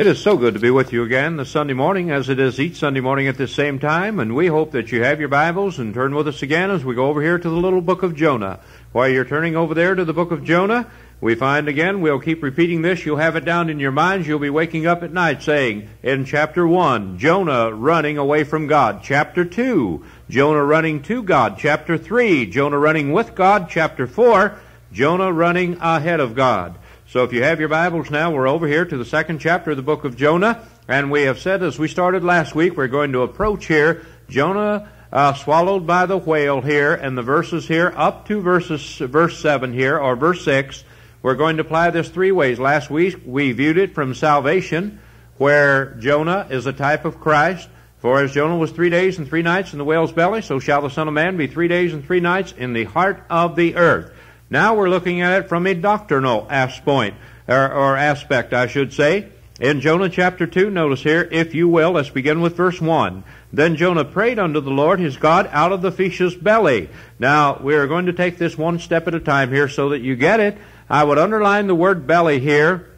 It is so good to be with you again this Sunday morning, as it is each Sunday morning at this same time, and we hope that you have your Bibles and turn with us again as we go over here to the little book of Jonah. While you're turning over there to the book of Jonah, we find again, we'll keep repeating this, you'll have it down in your minds, you'll be waking up at night saying, in chapter 1, Jonah running away from God. Chapter 2, Jonah running to God. Chapter 3, Jonah running with God. Chapter 4, Jonah running ahead of God. So if you have your Bibles now, we're over here to the second chapter of the book of Jonah, and we have said as we started last week, we're going to approach here Jonah uh, swallowed by the whale here, and the verses here up to verses verse seven here or verse six. We're going to apply this three ways. Last week we viewed it from salvation, where Jonah is a type of Christ. For as Jonah was three days and three nights in the whale's belly, so shall the Son of Man be three days and three nights in the heart of the earth. Now we're looking at it from a doctrinal aspect, or, or aspect, I should say. In Jonah chapter 2, notice here, if you will, let's begin with verse 1. Then Jonah prayed unto the Lord his God out of the fish's belly. Now, we are going to take this one step at a time here so that you get it. I would underline the word belly here,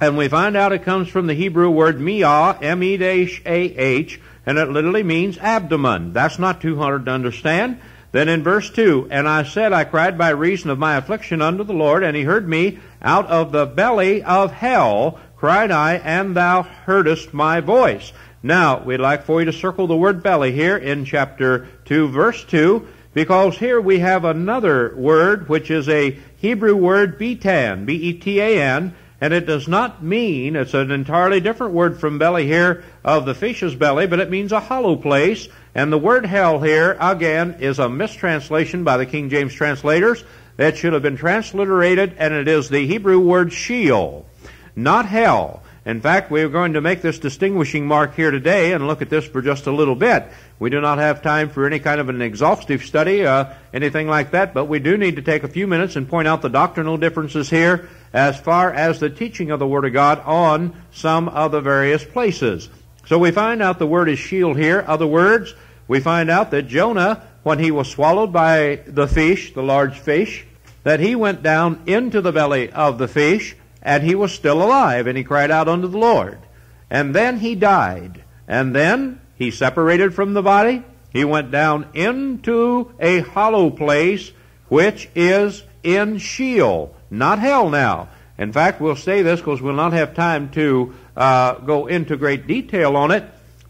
and we find out it comes from the Hebrew word miah, M-E-A-H, and it literally means abdomen. That's not too hard to understand. Then in verse 2, And I said, I cried by reason of my affliction unto the Lord, and he heard me. Out of the belly of hell cried I, and thou heardest my voice. Now, we'd like for you to circle the word belly here in chapter 2, verse 2, because here we have another word, which is a Hebrew word, betan, B-E-T-A-N, and it does not mean, it's an entirely different word from belly here of the fish's belly, but it means a hollow place, and the word hell here, again, is a mistranslation by the King James translators. That should have been transliterated, and it is the Hebrew word Sheol, not hell. In fact, we are going to make this distinguishing mark here today and look at this for just a little bit. We do not have time for any kind of an exhaustive study, uh, anything like that, but we do need to take a few minutes and point out the doctrinal differences here as far as the teaching of the Word of God on some of the various places. So we find out the word is Sheol here. Other words, we find out that Jonah, when he was swallowed by the fish, the large fish, that he went down into the belly of the fish, and he was still alive, and he cried out unto the Lord. And then he died. And then he separated from the body. He went down into a hollow place, which is in Sheol, not hell now. In fact, we'll say this because we'll not have time to uh, go into great detail on it.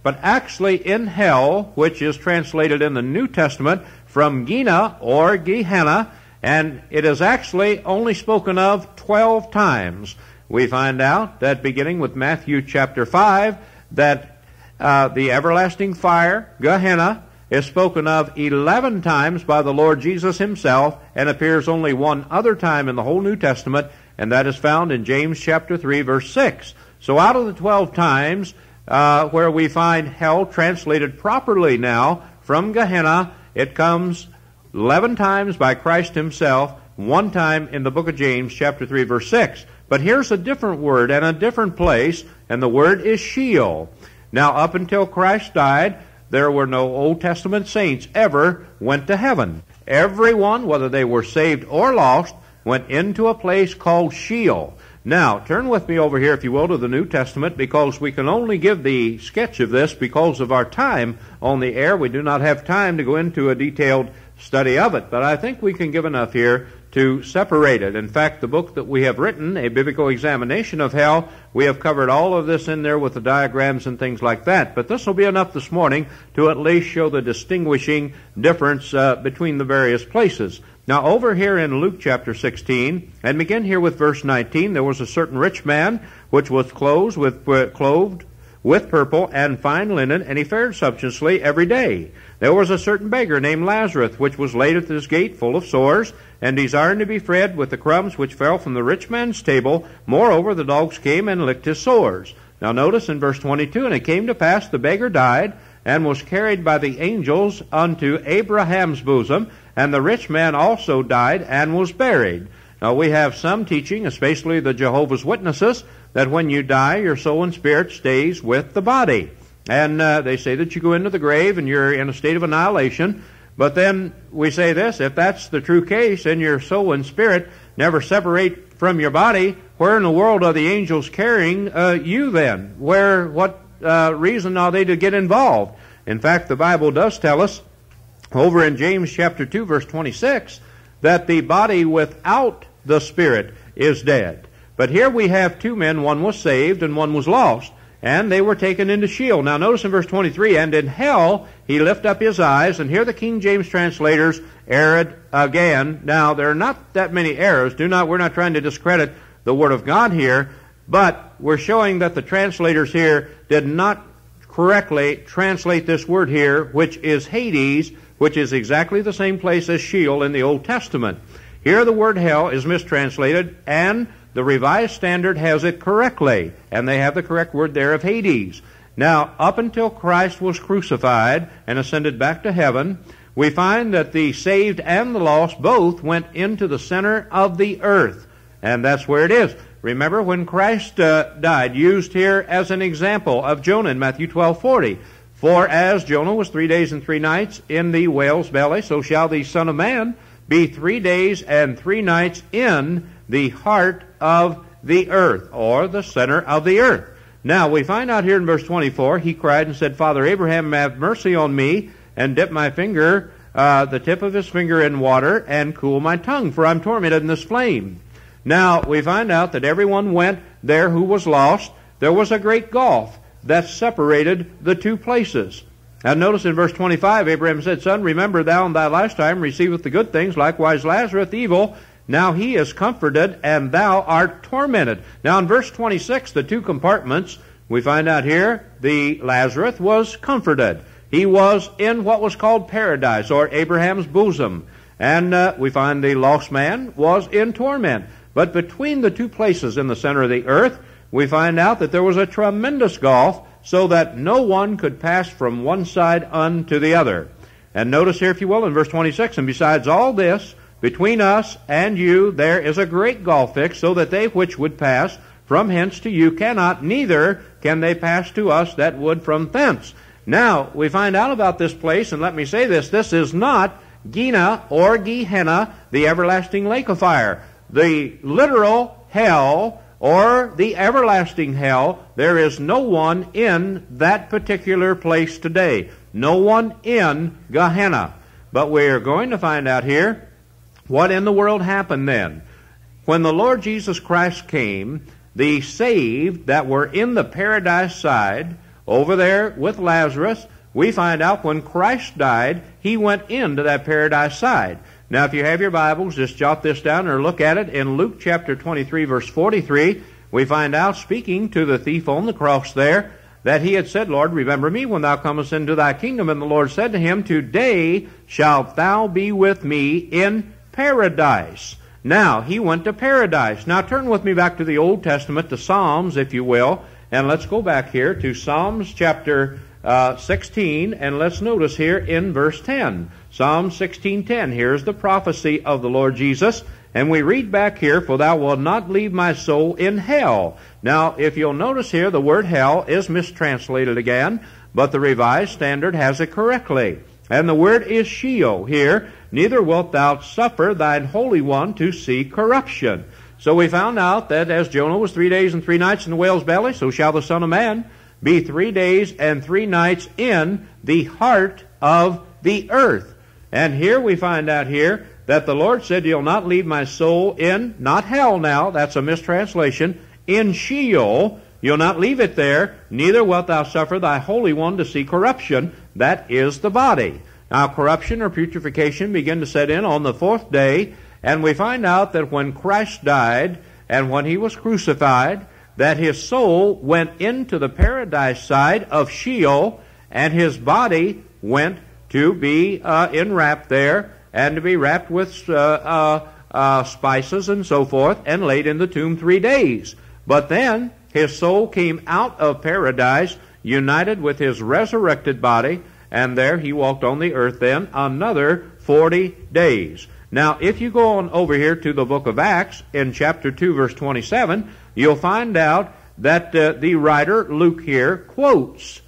But actually, in hell, which is translated in the New Testament from Gina or Gehenna, and it is actually only spoken of 12 times. We find out that beginning with Matthew chapter 5, that uh, the everlasting fire, Gehenna, is spoken of 11 times by the Lord Jesus himself and appears only one other time in the whole New Testament, and that is found in James chapter 3 verse 6. So out of the 12 times, uh, where we find hell translated properly now from Gehenna. It comes 11 times by Christ himself, one time in the book of James, chapter 3, verse 6. But here's a different word and a different place, and the word is Sheol. Now, up until Christ died, there were no Old Testament saints ever went to heaven. Everyone, whether they were saved or lost, went into a place called Sheol. Now, turn with me over here, if you will, to the New Testament, because we can only give the sketch of this because of our time on the air. We do not have time to go into a detailed study of it, but I think we can give enough here to separate it. In fact, the book that we have written, A Biblical Examination of Hell, we have covered all of this in there with the diagrams and things like that. But this will be enough this morning to at least show the distinguishing difference uh, between the various places. Now, over here in Luke chapter 16, and begin here with verse 19, there was a certain rich man which was clothed with, uh, clothed with purple and fine linen, and he fared sumptuously every day. There was a certain beggar named Lazarus, which was laid at his gate full of sores, and desiring to be fed with the crumbs which fell from the rich man's table. Moreover, the dogs came and licked his sores. Now notice in verse 22, and it came to pass the beggar died, and was carried by the angels unto Abraham's bosom, and the rich man also died and was buried. Now we have some teaching, especially the Jehovah's Witnesses, that when you die, your soul and spirit stays with the body. And uh, they say that you go into the grave and you're in a state of annihilation. But then we say this, if that's the true case and your soul and spirit never separate from your body, where in the world are the angels carrying uh, you then? Where, what uh, reason are they to get involved? In fact, the Bible does tell us over in James chapter 2 verse 26 that the body without the spirit is dead. But here we have two men, one was saved and one was lost, and they were taken into Sheol. Now notice in verse 23, and in hell he lift up his eyes, and here the King James translators erred again. Now there are not that many errors. Do not, we're not trying to discredit the Word of God here, but we're showing that the translators here did not correctly translate this word here, which is Hades, which is exactly the same place as Sheol in the Old Testament. Here the word hell is mistranslated, and the Revised Standard has it correctly, and they have the correct word there of Hades. Now, up until Christ was crucified and ascended back to heaven, we find that the saved and the lost both went into the center of the earth. And that's where it is. Remember when Christ uh, died, used here as an example of Jonah in Matthew 12:40. For as Jonah was three days and three nights in the whale's belly, so shall the Son of Man be three days and three nights in the heart of the earth, or the center of the earth. Now, we find out here in verse 24, he cried and said, Father Abraham, have mercy on me, and dip my finger, uh, the tip of his finger in water, and cool my tongue, for I'm tormented in this flame. Now, we find out that everyone went there who was lost. There was a great gulf that separated the two places. Now notice in verse 25, Abraham said, Son, remember thou in thy lifetime receiveth the good things, likewise Lazarus evil. Now he is comforted, and thou art tormented. Now in verse 26, the two compartments, we find out here, the Lazarus was comforted. He was in what was called paradise, or Abraham's bosom. And uh, we find the lost man was in torment. But between the two places in the center of the earth, we find out that there was a tremendous gulf so that no one could pass from one side unto the other. And notice here, if you will, in verse 26, and besides all this, between us and you there is a great gulf fixed, so that they which would pass from hence to you cannot, neither can they pass to us that would from thence. Now, we find out about this place, and let me say this, this is not Gina or Gehenna, the everlasting lake of fire. The literal hell or the everlasting hell, there is no one in that particular place today. No one in Gehenna. But we are going to find out here what in the world happened then. When the Lord Jesus Christ came, the saved that were in the paradise side, over there with Lazarus, we find out when Christ died, he went into that paradise side. Now, if you have your Bibles, just jot this down or look at it. In Luke chapter 23, verse 43, we find out, speaking to the thief on the cross there, that he had said, Lord, remember me when thou comest into thy kingdom. And the Lord said to him, Today shalt thou be with me in paradise. Now, he went to paradise. Now, turn with me back to the Old Testament, to Psalms, if you will, and let's go back here to Psalms chapter uh, 16, and let's notice here in verse 10. Psalm 16:10. Here's the prophecy of the Lord Jesus, and we read back here, "For thou wilt not leave my soul in hell." Now, if you'll notice here, the word hell is mistranslated again, but the Revised Standard has it correctly. And the word is Sheol here. Neither wilt thou suffer thine Holy One to see corruption. So we found out that as Jonah was three days and three nights in the whale's belly, so shall the Son of Man be three days and three nights in the heart of the earth. And here we find out here that the Lord said, You'll not leave my soul in, not hell now, that's a mistranslation, in Sheol. You'll not leave it there, neither wilt thou suffer thy Holy One to see corruption. That is the body. Now, corruption or putrefaction begin to set in on the fourth day, and we find out that when Christ died and when he was crucified, that his soul went into the paradise side of Sheol, and his body went to be uh, enwrapped there and to be wrapped with uh, uh, uh, spices and so forth and laid in the tomb three days. But then his soul came out of paradise, united with his resurrected body, and there he walked on the earth then another 40 days. Now, if you go on over here to the book of Acts in chapter 2 verse 27, you'll find out that uh, the writer Luke here quotes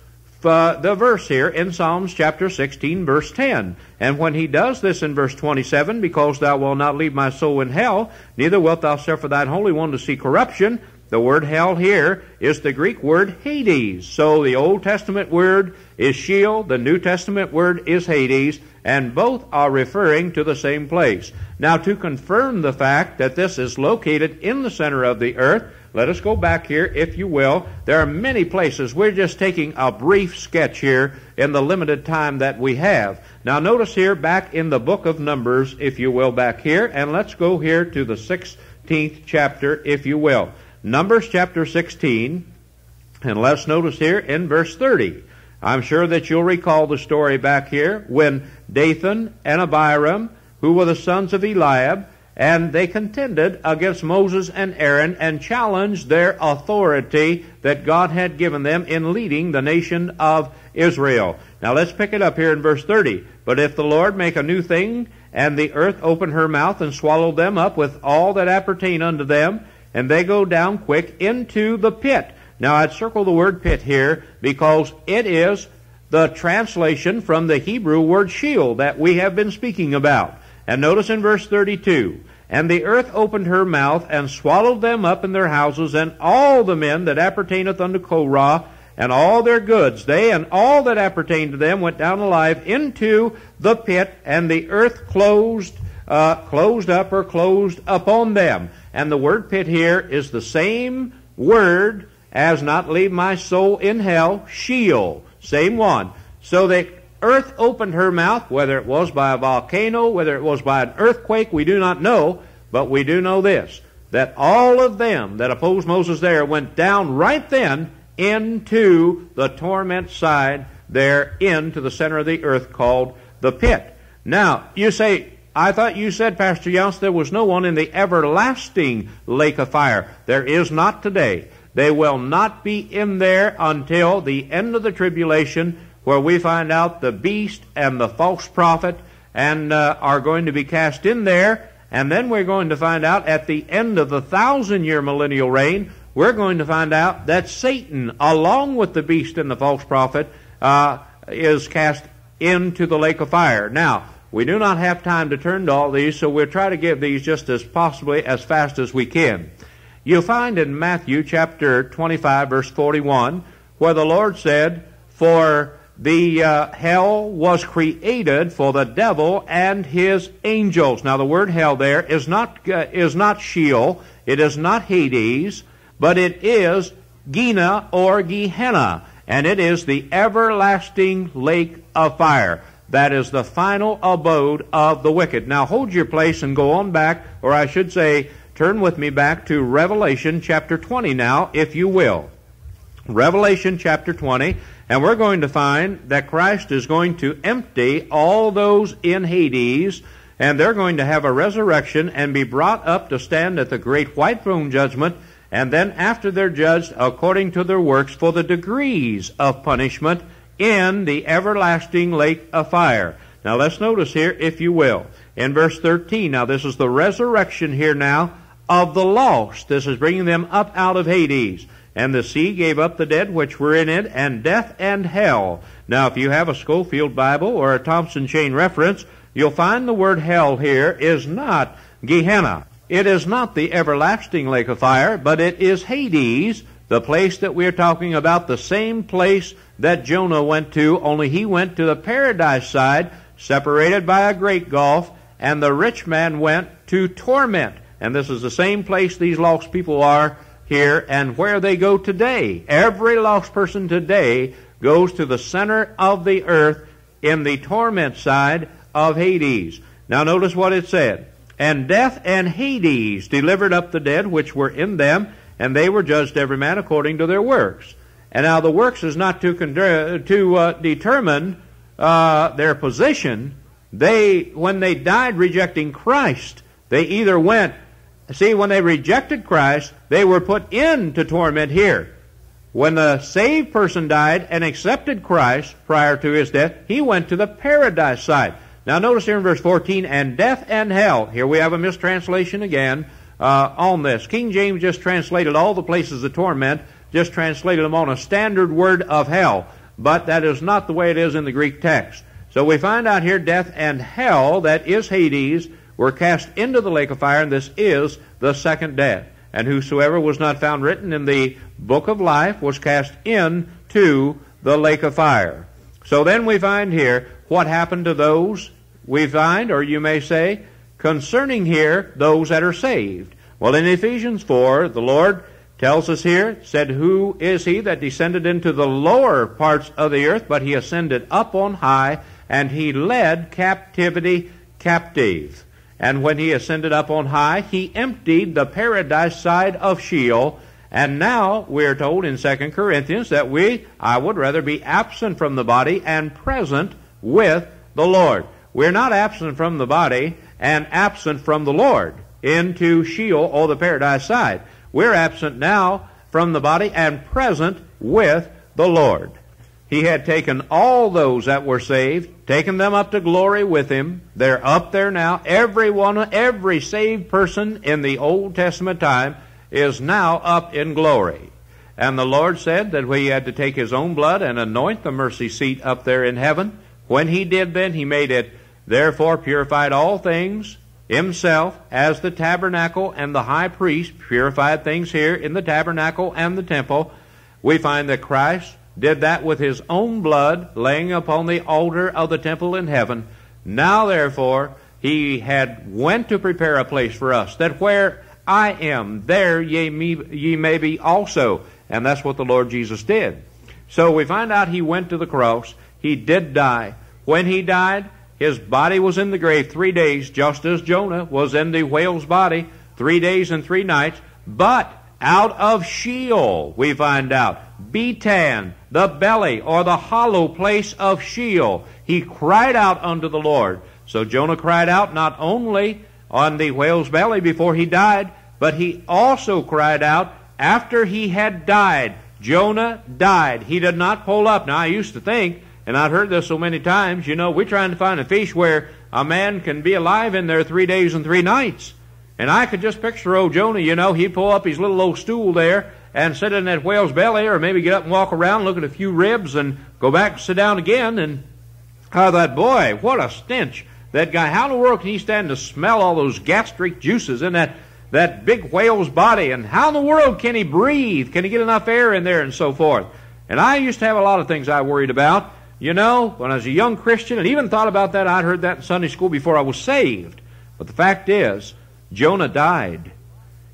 uh, the verse here in Psalms chapter 16, verse 10. And when he does this in verse 27, because thou wilt not leave my soul in hell, neither wilt thou suffer thine Holy One to see corruption, the word hell here is the Greek word Hades. So the Old Testament word is Sheol, the New Testament word is Hades, and both are referring to the same place. Now, to confirm the fact that this is located in the center of the earth, let us go back here, if you will. There are many places. We're just taking a brief sketch here in the limited time that we have. Now, notice here back in the book of Numbers, if you will, back here, and let's go here to the 16th chapter, if you will. Numbers chapter 16, and let's notice here in verse 30. I'm sure that you'll recall the story back here when Dathan and Abiram, who were the sons of Eliab, and they contended against Moses and Aaron and challenged their authority that God had given them in leading the nation of Israel. Now let's pick it up here in verse 30. But if the Lord make a new thing, and the earth open her mouth and swallow them up with all that appertain unto them, and they go down quick into the pit. Now I'd circle the word pit here because it is the translation from the Hebrew word Sheol that we have been speaking about. And notice in verse 32, And the earth opened her mouth and swallowed them up in their houses, and all the men that appertaineth unto Korah, and all their goods, they and all that appertained to them went down alive into the pit, and the earth closed, uh, closed up or closed upon them. And the word pit here is the same word as not leave my soul in hell, Sheol. Same one. So the earth opened her mouth, whether it was by a volcano, whether it was by an earthquake, we do not know, but we do know this, that all of them that opposed Moses there went down right then into the torment side there into the center of the earth called the pit. Now, you say, I thought you said, Pastor Younce, there was no one in the everlasting lake of fire. There is not today. They will not be in there until the end of the tribulation, where we find out the beast and the false prophet and uh, are going to be cast in there. And then we're going to find out at the end of the thousand year millennial reign, we're going to find out that Satan, along with the beast and the false prophet, uh, is cast into the lake of fire. Now, we do not have time to turn to all these, so we'll try to give these just as possibly as fast as we can. You'll find in Matthew chapter 25 verse 41 where the Lord said, For the uh, hell was created for the devil and his angels. Now the word hell there is not, uh, is not Sheol, it is not Hades, but it is Gina or Gehenna, and it is the everlasting lake of fire. That is the final abode of the wicked. Now hold your place and go on back, or I should say, Turn with me back to Revelation chapter 20 now, if you will. Revelation chapter 20, and we're going to find that Christ is going to empty all those in Hades, and they're going to have a resurrection and be brought up to stand at the great white throne judgment, and then after they're judged according to their works for the degrees of punishment in the everlasting lake of fire. Now let's notice here, if you will, in verse 13. Now this is the resurrection here now of the lost. This is bringing them up out of Hades. And the sea gave up the dead which were in it, and death and hell. Now, if you have a Scofield Bible or a Thompson Chain reference, you'll find the word hell here is not Gehenna. It is not the everlasting lake of fire, but it is Hades, the place that we're talking about, the same place that Jonah went to, only he went to the paradise side, separated by a great gulf, and the rich man went to torment. And this is the same place these lost people are here and where they go today. Every lost person today goes to the center of the earth in the torment side of Hades. Now notice what it said. And death and Hades delivered up the dead which were in them, and they were judged every man according to their works. And now the works is not to, con- to uh, determine uh, their position. They, when they died rejecting Christ, they either went See, when they rejected Christ, they were put into torment here. When the saved person died and accepted Christ prior to his death, he went to the paradise side. Now notice here in verse 14, and death and hell. Here we have a mistranslation again uh, on this. King James just translated all the places of torment, just translated them on a standard word of hell. but that is not the way it is in the Greek text. So we find out here death and hell, that is Hades, were cast into the lake of fire, and this is the second death. And whosoever was not found written in the book of life was cast into the lake of fire. So then we find here what happened to those we find, or you may say, concerning here those that are saved. Well, in Ephesians 4, the Lord tells us here, said, Who is he that descended into the lower parts of the earth, but he ascended up on high, and he led captivity captive. And when he ascended up on high, he emptied the paradise side of Sheol. And now we are told in 2 Corinthians that we, I would rather be absent from the body and present with the Lord. We're not absent from the body and absent from the Lord into Sheol or the paradise side. We're absent now from the body and present with the Lord. He had taken all those that were saved, taken them up to glory with him. They're up there now. Every one, every saved person in the Old Testament time is now up in glory. And the Lord said that he had to take his own blood and anoint the mercy seat up there in heaven. When he did then, he made it, therefore purified all things himself as the tabernacle and the high priest purified things here in the tabernacle and the temple. We find that Christ did that with his own blood laying upon the altar of the temple in heaven. Now therefore he had went to prepare a place for us, that where I am, there ye, me, ye may be also. And that's what the Lord Jesus did. So we find out he went to the cross. He did die. When he died, his body was in the grave three days, just as Jonah was in the whale's body three days and three nights. But out of Sheol, we find out, Betan, the belly or the hollow place of Sheol. He cried out unto the Lord. So Jonah cried out not only on the whale's belly before he died, but he also cried out after he had died. Jonah died. He did not pull up. Now I used to think, and I've heard this so many times, you know, we're trying to find a fish where a man can be alive in there three days and three nights. And I could just picture old Jonah, you know, he'd pull up his little old stool there and sit in that whale's belly, or maybe get up and walk around, look at a few ribs, and go back and sit down again. And how that boy, what a stench! That guy, how in the world can he stand to smell all those gastric juices in that that big whale's body? And how in the world can he breathe? Can he get enough air in there, and so forth? And I used to have a lot of things I worried about. You know, when I was a young Christian, and even thought about that, I'd heard that in Sunday school before I was saved. But the fact is, Jonah died.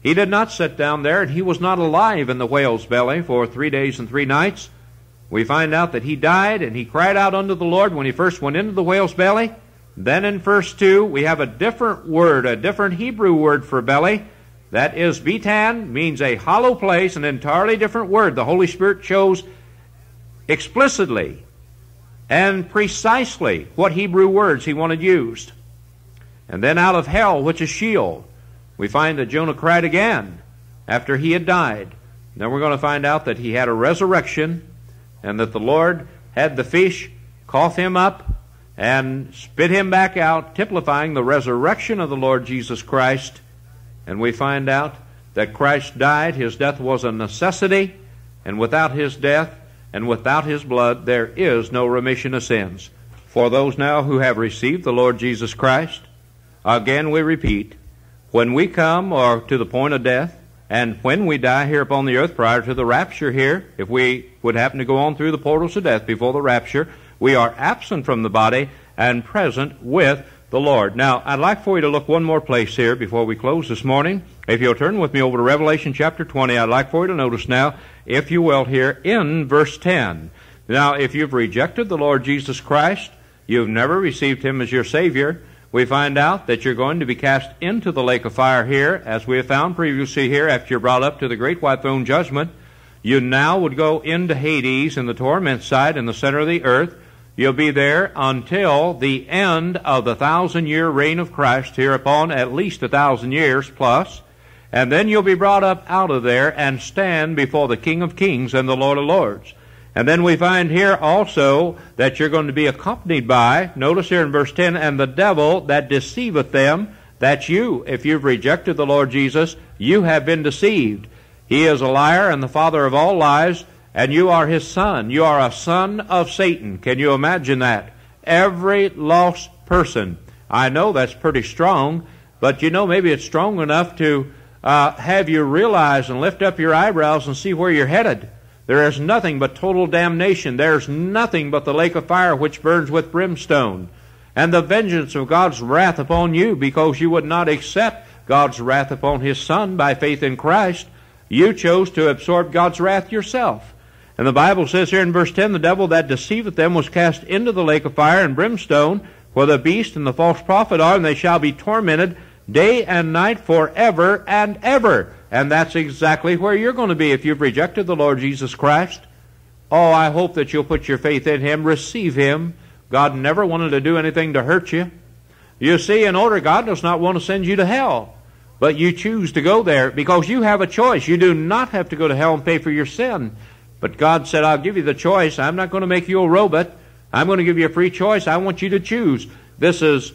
He did not sit down there, and he was not alive in the whale's belly for three days and three nights. We find out that he died, and he cried out unto the Lord when he first went into the whale's belly. Then in verse 2, we have a different word, a different Hebrew word for belly. That is Betan, means a hollow place, an entirely different word. The Holy Spirit chose explicitly and precisely what Hebrew words he wanted used. And then out of hell, which is Sheol, we find that Jonah cried again after he had died. Then we're going to find out that he had a resurrection and that the Lord had the fish cough him up and spit him back out, typifying the resurrection of the Lord Jesus Christ. And we find out that Christ died. His death was a necessity, and without his death and without his blood, there is no remission of sins. For those now who have received the Lord Jesus Christ, again we repeat, when we come or to the point of death, and when we die here upon the earth prior to the rapture here, if we would happen to go on through the portals of death before the rapture, we are absent from the body and present with the Lord. Now, I'd like for you to look one more place here before we close this morning. If you'll turn with me over to Revelation chapter 20, I'd like for you to notice now, if you will, here in verse 10. Now, if you've rejected the Lord Jesus Christ, you've never received Him as your Savior, we find out that you're going to be cast into the lake of fire here, as we have found previously here, after you're brought up to the great white throne judgment. You now would go into Hades in the torment side in the center of the earth. You'll be there until the end of the thousand year reign of Christ here upon at least a thousand years plus. And then you'll be brought up out of there and stand before the King of Kings and the Lord of Lords. And then we find here also that you're going to be accompanied by, notice here in verse 10, and the devil that deceiveth them, that's you. If you've rejected the Lord Jesus, you have been deceived. He is a liar and the father of all lies, and you are his son. You are a son of Satan. Can you imagine that? Every lost person. I know that's pretty strong, but you know, maybe it's strong enough to uh, have you realize and lift up your eyebrows and see where you're headed. There is nothing but total damnation. There's nothing but the lake of fire which burns with brimstone. And the vengeance of God's wrath upon you because you would not accept God's wrath upon His Son by faith in Christ. You chose to absorb God's wrath yourself. And the Bible says here in verse 10 the devil that deceiveth them was cast into the lake of fire and brimstone, where the beast and the false prophet are, and they shall be tormented day and night forever and ever. And that's exactly where you're going to be if you've rejected the Lord Jesus Christ. Oh, I hope that you'll put your faith in Him, receive Him. God never wanted to do anything to hurt you. You see, in order, God does not want to send you to hell. But you choose to go there because you have a choice. You do not have to go to hell and pay for your sin. But God said, I'll give you the choice. I'm not going to make you a robot. I'm going to give you a free choice. I want you to choose. This is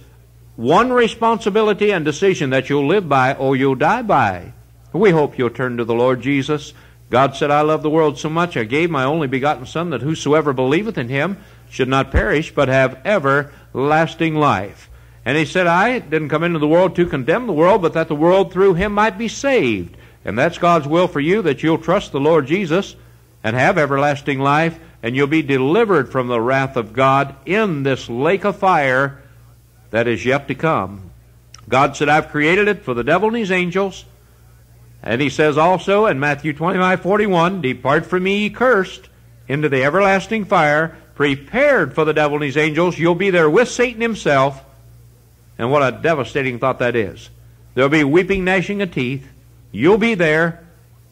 one responsibility and decision that you'll live by or you'll die by. We hope you'll turn to the Lord Jesus. God said, I love the world so much, I gave my only begotten Son, that whosoever believeth in him should not perish, but have everlasting life. And he said, I didn't come into the world to condemn the world, but that the world through him might be saved. And that's God's will for you, that you'll trust the Lord Jesus and have everlasting life, and you'll be delivered from the wrath of God in this lake of fire that is yet to come. God said, I've created it for the devil and his angels. And he says also in Matthew 25, 41, Depart from me, ye cursed, into the everlasting fire, prepared for the devil and his angels. You'll be there with Satan himself. And what a devastating thought that is. There'll be weeping, gnashing of teeth. You'll be there,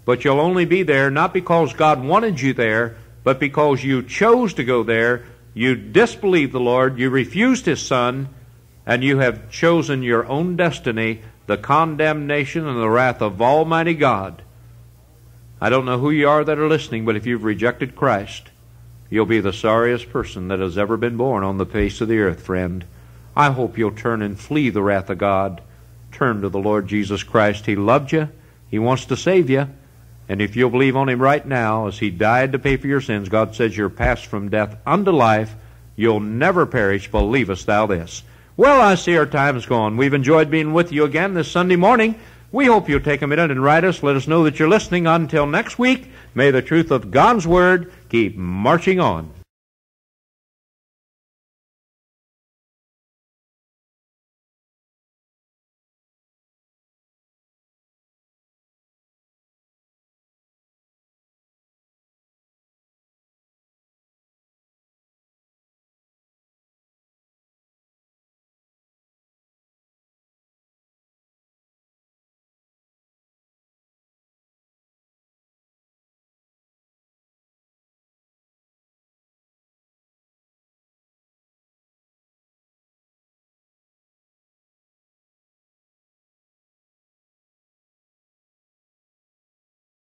but you'll only be there not because God wanted you there, but because you chose to go there. You disbelieved the Lord. You refused His Son and you have chosen your own destiny, the condemnation and the wrath of Almighty God. I don't know who you are that are listening, but if you've rejected Christ, you'll be the sorriest person that has ever been born on the face of the earth, friend. I hope you'll turn and flee the wrath of God. Turn to the Lord Jesus Christ. He loved you. He wants to save you. And if you'll believe on Him right now, as He died to pay for your sins, God says you're passed from death unto life. You'll never perish. Believest thou this? Well, I see our time's gone. We've enjoyed being with you again this Sunday morning. We hope you'll take a minute and write us. Let us know that you're listening. Until next week, may the truth of God's Word keep marching on.